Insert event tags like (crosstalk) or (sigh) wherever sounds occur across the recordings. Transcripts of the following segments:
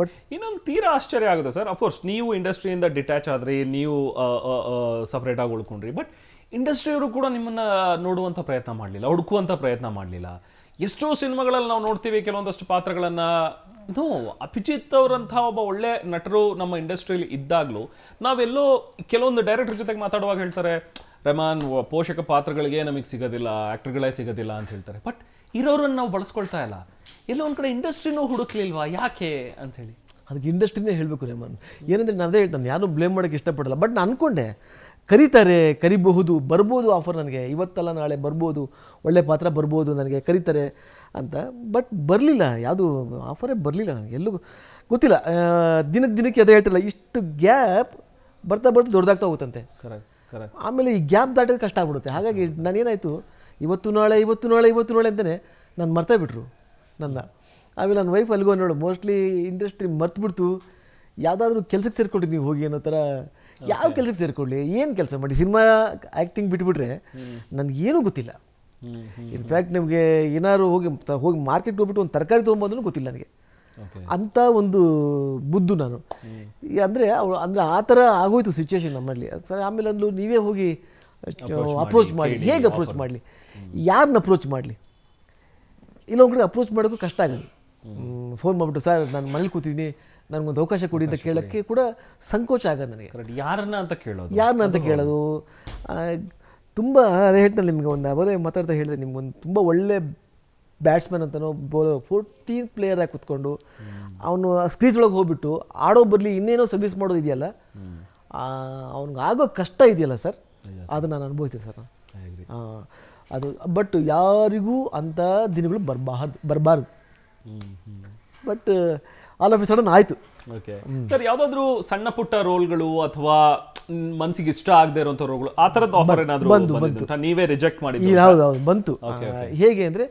But ಇನ್ನೊಂದು ತೀರಾ ಆಶ್ಚರ್ಯ ಆಗುತ್ತೆ ಸರ್. ಅಫ್ಕೋರ್ಸ್ ನೀವು ಇಂಡಸ್ಟ್ರಿಯಿಂದ ಡಿಟ್ಯಾಚ್ ಆದ್ರಿ ನೀವು ಸಪ್ರೇಟ್ ಆಗಿ ಉಳ್ಕೊಂಡ್ರಿ. ಬಟ್ ಇಂಡಸ್ಟ್ರಿಯವರು ಕೂಡ ನಿಮ್ಮನ್ನ ನೋಡುವಂಥ ಪ್ರಯತ್ನ ಮಾಡಲಿಲ್ಲ ಹುಡುಕುವಂಥ ಪ್ರಯತ್ನ ಮಾಡಲಿಲ್ಲ. ಎಷ್ಟೋ ಸಿನಿಮಾಗಳಲ್ಲಿ ನಾವು ನೋಡ್ತೀವಿ ಕೆಲವೊಂದಷ್ಟು ಪಾತ್ರಗಳನ್ನ. ನೋ ಅಭಿಜಿತ್ ಅವರಂಥ ಒಬ್ಬ ಒಳ್ಳೆ ನಟರು ನಮ್ಮ ಇಂಡಸ್ಟ್ರಿಯಲ್ಲಿ ಇದ್ದಾಗಲೂ ನಾವೆಲ್ಲೋ ಕೆಲವೊಂದು ಡೈರೆಕ್ಟರ್ ಜೊತೆಗೆ ಮಾತಾಡುವಾಗ ಹೇಳ್ತಾರೆ ರೆಮಾನ್ ಪೋಷಕ ಪಾತ್ರಗಳಿಗೆ ನಮಗೆ ಸಿಗೋದಿಲ್ಲ ಆಕ್ಟರ್ಗಳೇ ಸಿಗೋದಿಲ್ಲ ಅಂತ ಹೇಳ್ತಾರೆ. ಬಟ್ ಇರೋರನ್ನ ನಾವು ಬಳಸ್ಕೊಳ್ತಾ ಇಲ್ಲ. ಎಲ್ಲೋ ಒಂದು ಕಡೆ ಇಂಡಸ್ಟ್ರಿನೂ ಹುಡುಕ್ಲಿಲ್ವಾ? ಯಾಕೆ ಅಂತ ಹೇಳಿ. ಅದಕ್ಕೆ ಇಂಡಸ್ಟ್ರಿನೇ ಹೇಳಬೇಕು ರೇಮನ್ ಏನಂದರೆ ನಾನು ಅದೇ ಹೇಳ್ತಾನೆ ಯಾರು ಬ್ಲೇಮ್ ಮಾಡೋಕ್ಕೆ ಇಷ್ಟಪಡಲ್ಲ. ಬಟ್ ನಾನು ಅನ್ಕೊಂಡೆ ಕರೀತಾರೆ ಕರಿಬಹುದು ಬರ್ಬೋದು ಆಫರ್ ನನಗೆ. ಇವತ್ತಲ್ಲ ನಾಳೆ ಬರ್ಬೋದು ಒಳ್ಳೆ ಪಾತ್ರ ಬರ್ಬೋದು ನನಗೆ ಕರೀತಾರೆ ಅಂತ. ಬಟ್ ಬರಲಿಲ್ಲ ಯಾವುದು ಆಫರೇ ಬರಲಿಲ್ಲ ನನಗೆ ಎಲ್ಲೂ ಗೊತ್ತಿಲ್ಲ. ದಿನಕ್ಕೆ ದಿನಕ್ಕೆ ಅದೇ ಹೇಳ್ತಿಲ್ಲ ಇಷ್ಟು ಗ್ಯಾಪ್ ಬರ್ತಾ ಬರ್ತಾ ದೊಡ್ಡದಾಗ್ತಾ ಹೋಗುತ್ತಂತೆ ಕರೆಕ್ಟ್ ಕರೆಕ್ಟ್ ಆಮೇಲೆ ಈ ಗ್ಯಾಪ್ ದಾಟೋದು ಕಷ್ಟ ಆಗ್ಬಿಡುತ್ತೆ. ಹಾಗಾಗಿ ನಾನೇನಾಯಿತು ಇವತ್ತು ನಾಳೆ ಇವತ್ತು ನಾಳೆ ಇವತ್ತು ನಾಳೆ ಅಂತಲೇ ನಾನು ಮರ್ತೇ ಬಿಟ್ರು ನನ್ನ. ಆಮೇಲೆ ನನ್ನ ವೈಫ್ ಅಲ್ಲಿಗೋ ನೋಡು ಮೋಸ್ಟ್ಲಿ ಇಂಡಸ್ಟ್ರಿ ಮರ್ತುಬಿಡ್ತು. ಯಾವುದಾದ್ರೂ ಕೆಲಸಕ್ಕೆ ಸೇರಿಕೊಡಿ ನೀವು ಹೋಗಿ ಅನ್ನೋ ಥರ ಯಾವ ಕೆಲಸಕ್ಕೆ ಸೇರಿಕೊಳ್ಳಿ ಏನು ಕೆಲಸ ಮಾಡಿ? ಸಿನಿಮಾ ಆ್ಯಕ್ಟಿಂಗ್ ಬಿಟ್ಬಿಟ್ರೆ ನನಗೇನೂ ಗೊತ್ತಿಲ್ಲ. ಇನ್ಫ್ಯಾಕ್ಟ್ ನಿಮಗೆ ಏನಾದ್ರು ಹೋಗಿ ಹೋಗಿ ಮಾರ್ಕೆಟ್ಗೆ ಹೋಗ್ಬಿಟ್ಟು ಒಂದು ತರಕಾರಿ ತೊಗೊಂಬಂದ್ರೂ ಗೊತ್ತಿಲ್ಲ ನನಗೆ. ಅಂಥ ಅಂತ ಒಂದು ಬುದ್ಧು ನಾನು. ಅಂದರೆ ಅಂದ್ರೆ ಅವಳು ಅಂದ್ರೆ ಆ ಥರ ಆಗೋಯ್ತು ಸಿಚುವೇಶನ್ ನಮ್ಮಲ್ಲಿ. ಸರ್ ಆಮೇಲೆ ಅಂದ್ಲು ನೀವೇ ಹೋಗಿ ಅಪ್ರೋಚ್ ಮಾಡಿ ಹೇಗೆ ಅಪ್ರೋಚ್ ಮಾಡಲಿ? ಯಾರನ್ನ ಅಪ್ರೋಚ್ ಮಾಡಲಿ? ಇಲ್ಲೊಂದು ಕಡೆ ಅಪ್ರೋಚ್ ಮಾಡೋಕ್ಕೂ ಕಷ್ಟ ಆಗೋದು ಫೋನ್ ಮಾಡಿಬಿಟ್ಟು ಸರ್ ನಾನು ಮನೇಲಿ ಕೂತಿದ್ದೀನಿ. ನನಗೊಂದು ಅವಕಾಶ ಕೊಡಿ ಅಂತ ಕೇಳೋಕ್ಕೆ ಕೂಡ. ಸಂಕೋಚ ಆಗೋದು ನನಗೆ. ಯಾರನ್ನ ಅಂತ ಕೇಳೋದು? ಯಾರನ್ನ ಅಂತ ಕೇಳೋದು? ತುಂಬ ಅದೇ ಹೇಳ್ತಾನೆ ನಿಮಗೆ ಒಂದು ಅವರೇ ಮಾತಾಡ್ತಾ ಹೇಳಿದೆ ನಿಮ್ಗೊಂದು ತುಂಬ ಒಳ್ಳೆ ಬ್ಯಾಟ್ಸ್ಮನ್ ಅಂತನೋ ಬೋಲರ್ ಫೋರ್ಟೀನ್ ಪ್ಲೇಯರ್ ಆಗಿ ಕುತ್ಕೊಂಡು ಅವನು ಸ್ಕ್ರೀಜ್ ಒಳಗೆ ಹೋಗ್ಬಿಟ್ಟು ಆಡೋ ಬರಲಿ ಇನ್ನೇನೋ ಸರ್ವಿಸ್ ಮಾಡೋದು ಇದೆಯಲ್ಲ? ಅವ್ನಿಗೆ ಆಗೋ ಕಷ್ಟ ಇದೆಯಲ್ಲ ಸರ್? ಅದು ನಾನು ಅನುಭವಿಸ್ತೀನಿ ಸರ್ ನಾನು. ಅದು ಬಟ್ ಯಾರಿಗೂ ಅಂಥ ದಿನಗಳು ಬರಬಾರ್ದು ಬರಬಾರ್ದು. But all of a sudden ಆಯಿತು. ಓಕೆ ಸರ್ ಯಾವುದಾದ್ರೂ ಸಣ್ಣ ಪುಟ್ಟ ರೋಲ್ಗಳು ಅಥವಾ ಮನ್ಸಿಗೆ ಇಷ್ಟ ಆಗದೆ ಇರುವಂತ ರೋಲ್ಗಳು ಆ ಥರದ ಆಫರ್ ಏನಾದರೂ ಬಂದು ಬಂತು. ನೀವೇ ರಿಜೆಕ್ಟ್ ಮಾಡಿ ಹೌದು ಹೌದು ಬಂತು. ಹೇಗೆ ಅಂದರೆ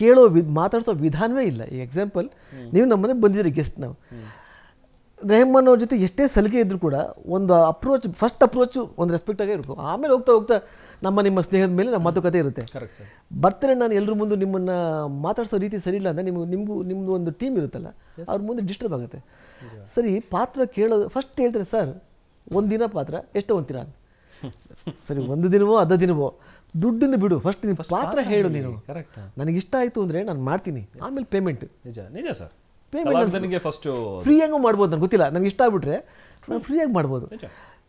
ಕೇಳೋ ವಿ ಮಾತಾಡ್ಸೋ ವಿಧಾನವೇ ಇಲ್ಲ. ಈ ಎಕ್ಸಾಂಪಲ್ ನೀವು ನಮ್ಮನೆ ಬಂದಿದ್ದೀರಿ ಗೆಸ್ಟ್ ನಾವು. ರೆಹಮಾನ್ ಅವ್ರ ಜೊತೆ ಎಷ್ಟೇ ಸಲಿಗೆ ಇದ್ದರೂ ಕೂಡ ಒಂದು ಅಪ್ರೋಚ್ ಫಸ್ಟ್ ಅಪ್ರೋಚು ಒಂದು ರೆಸ್ಪೆಕ್ಟಾಗೇ ಇರಬೇಕು. ಆಮೇಲೆ ಹೋಗ್ತಾ ಹೋಗ್ತಾ ನಮ್ಮ ನಿಮ್ಮ ಸ್ನೇಹದ ಮೇಲೆ ನಮ್ಮ ಮಾತುಕತೆ ಇರುತ್ತೆ. ಕರೆಕ್ಟ್ ಬರ್ತಾರೆ ನಾನು ಎಲ್ಲರ ಮುಂದೆ ನಿಮ್ಮನ್ನು ಮಾತಾಡಿಸೋ ರೀತಿ ಸರಿ ಇಲ್ಲ ಅಂದರೆ ನಿಮ್ಗೆ ನಿಮಗೂ ನಿಮ್ಮದು ಒಂದು ಟೀಮ್ ಇರುತ್ತಲ್ಲ ಅವ್ರ ಮುಂದೆ ಡಿಸ್ಟರ್ಬ್ ಆಗುತ್ತೆ. ಸರಿ ಪಾತ್ರ ಕೇಳೋದು ಫಸ್ಟ್ ಹೇಳ್ತಾರೆ ಸರ್ ಒಂದು ದಿನ ಪಾತ್ರ ಎಷ್ಟು ಅಂತೀರಾ? ಅಂತ. (laughs) ಸರಿ ಒಂದು ದಿನವೋ ಅರ್ಧ ದಿನವೋ ದುಡ್ಡಿಂದ ಬಿಡು ಫಸ್ಟ್ ಪಾತ್ರ ಹೇಳು ನೀನು. ಕರೆಕ್ಟ್ ನನಗೆ ಇಷ್ಟ ಆಯಿತು ಅಂದರೆ ನಾನು ಮಾಡ್ತೀನಿ. ಆಮೇಲೆ ಪೇಮೆಂಟ್ ನಿಜ ನಿಜ ಸರ್ Payment ನನಗೆ ಫಸ್ಟ್ ಫ್ರೀಯಾಗೂ ಮಾಡ್ಬೋದು ನಂಗೆ ಗೊತ್ತಿಲ್ಲ. ನಂಗೆ ಇಷ್ಟ ಆಗ್ಬಿಟ್ರೆ ನಾನು ಫ್ರೀಯಾಗಿ ಮಾಡ್ಬೋದು.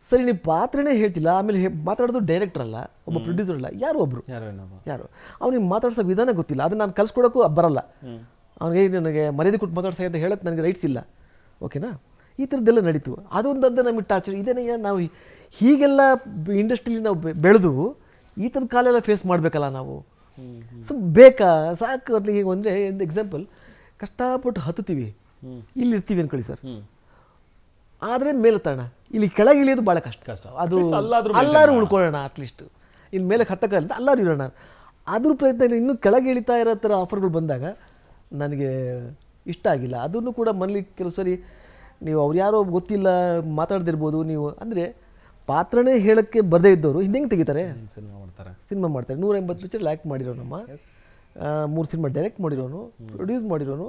ಸರಿ ನೀವು ಪಾತ್ರನೇ ಹೇಳ್ತಿಲ್ಲ ಆಮೇಲೆ ಮಾತಾಡೋದು ಡೈರೆಕ್ಟರ್ ಅಲ್ಲ ಒಬ್ಬ ಪ್ರೊಡ್ಯೂಸರ್ ಅಲ್ಲ ಯಾರು ಒಬ್ರು. ಯಾರೋ ಅವ್ನಿಗೆ ಮಾತಾಡ್ಸೋ ವಿಧಾನ ಗೊತ್ತಿಲ್ಲ ಅದನ್ನ ನಾನು ಕಲ್ಸ್ಕೊಡೋಕ್ಕೂ ಬರಲ್ಲ. ಅವನಿಗೆ ನನಗೆ ಮರ್ಯಾದೆ ಕೊಟ್ಟು ಮಾತಾಡ್ಸ ಅಂತ ಹೇಳಕ್ಕೆ ನನಗೆ ರೈಟ್ಸ್ ಇಲ್ಲ. ಓಕೆನಾ? ಈ ಥರದ್ದೆಲ್ಲ ನಡೀತು. ಅದೊಂದು ಅರ್ಧ ನಮಗೆ ಟಾರ್ಚರ್ ಇದೇನೇ ನಾವು ಹೀಗೆಲ್ಲ ಇಂಡಸ್ಟ್ರಿಲಿ ನಾವು ಬೆಳೆದು ಈ ಥರದ ಕಾಲೆಲ್ಲ ಫೇಸ್ ಮಾಡಬೇಕಲ್ಲ ನಾವು. ಸೊ ಬೇಕಾ? ಸಾಕು ಅಂತ ಈಗ ಅಂದರೆ ಒಂದು ಎಕ್ಸಾಂಪಲ್ ಕಷ್ಟಪಟ್ಟು ಹತ್ತುತ್ತೀವಿ. ಇಲ್ಲಿ ಇರ್ತೀವಿ ಅನ್ಕೊಳ್ಳಿ ಸರ್. ಆದ್ರೆ ಆದರೆ ಮೇಲೆ ತಣ ಇಲ್ಲಿ ಕೆಳಗೆ ಇಳಿಯೋದು ಭಾಳ ಕಷ್ಟ. ಕಷ್ಟ. ಅದು ಎಲ್ಲರೂ ಉಳ್ಕೊಳ್ಳೋಣ ಅಟ್ಲೀಸ್ಟ್ ಇನ್ನು ಮೇಲೆ ಹತ್ತಕ್ಕಲ್ಲ ಎಲ್ಲರೂ ಇರೋಣ. ಅದ್ರ ಪ್ರಯತ್ನ ಇಲ್ಲ ಇನ್ನೂ ಕೆಳಗೆ ಇಳಿತಾ ಇರೋ ಥರ ಆಫರ್ಗಳು ಬಂದಾಗ ನನಗೆ ಇಷ್ಟ ಆಗಿಲ್ಲ. ಅದನ್ನು ಕೂಡ ಮನೇಲಿ ಕೆಲವು ಸರಿ ನೀವು ಅವ್ರು ಯಾರೋ ಗೊತ್ತಿಲ್ಲ ಮಾತಾಡ್ದಿರ್ಬೋದು ನೀವು. ಅಂದರೆ ಪಾತ್ರನೇ ಹೇಳೋಕ್ಕೆ ಬರದೇ ಇದ್ದವರು. ಹಿಂದೆ ತೆಗಿತಾರೆ? ಸಿನಿಮಾ ಮಾಡ್ತಾರೆ. ಸಿನಿಮಾ ಮಾಡ್ತಾರೆ. ನೂರ ಎಂಬತ್ತು ಪಿಕ್ಚರ್ ಲ್ಯಾಕ್ ಮಾಡಿರೋ ನಮ್ಮ ಮೂರು ಸಿನಿಮಾ ಡೈರೆಕ್ಟ್ ಮಾಡಿರೋನು ಪ್ರೊಡ್ಯೂಸ್ ಮಾಡಿರೋನು,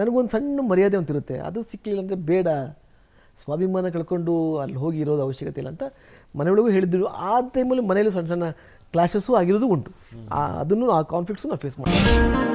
ನನಗೊಂದು ಸಣ್ಣ ಮರ್ಯಾದೆ ಅಂತಿರುತ್ತೆ ಅದು ಸಿಕ್ಕಲಿಲ್ಲ ಅಂದರೆ ಬೇಡ. ಸ್ವಾಭಿಮಾನ ಕಳ್ಕೊಂಡು ಅಲ್ಲಿ ಹೋಗಿ ಇರೋದು ಅವಶ್ಯಕತೆ ಇಲ್ಲ ಅಂತ ಮನೆಯೊಳಗೂ ಹೇಳಿದ್ರು. ಆ ಟೈಮಲ್ಲಿ ಮನೆಯಲ್ಲೂ ಸಣ್ಣ ಸಣ್ಣ ಕ್ಲಾಶಸ್ಸು ಆಗಿರೋದು ಉಂಟು. ಅದನ್ನು ಆ ಕಾನ್ಫ್ಲಿಕ್ಟ್ಸು ನಾವು ಫೇಸ್ ಮಾಡ್ತೀವಿ.